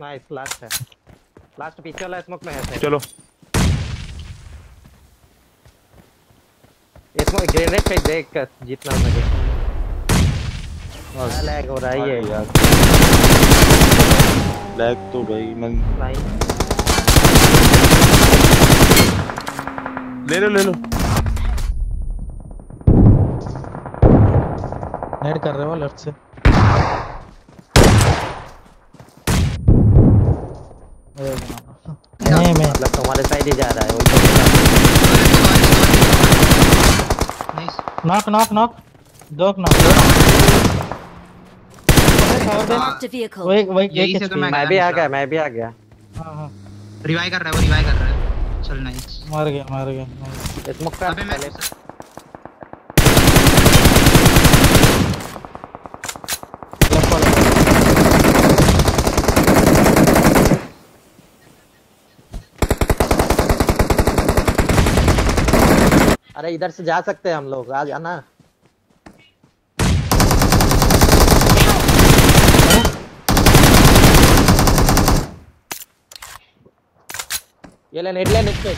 Nice last है last पीछे वाला स्मोक में है। चलो। इसमें ग्रेनेड फेंक दे एक जितना सके हाँ, लैग हो रहा है ये। यार। लैग तो भाई मैं नाइस ले लो ले लो। नेट कर रहे हो लेफ़्ट से ये बना। नहीं मैं मतलब तुम्हारे साइड ही जा रहा है वो नाइस नॉक नॉक नॉक दो नॉक और दे Marked a vehicle. वो एक वो एक यही से तो मैं मैं भी आ गया मैं भी आ गया। हाँ हाँ। रिवाइव कर रहा है वो रिवाइव कर रहा है। चल नाइस मार गया मार गया। स्मोक का अबे मैं अरे इधर से जा सकते हैं हम लोग आ जाना ये ले नेट ले नेट पे।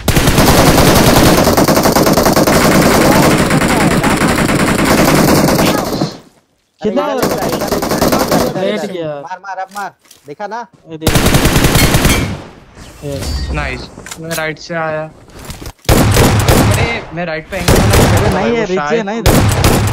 किधर लेट गया। मार मार अब मार। देखा ना? ये देख नाइस मैं राइट से आया। मैं राइट पे एंगल नहीं है नीचे नहीं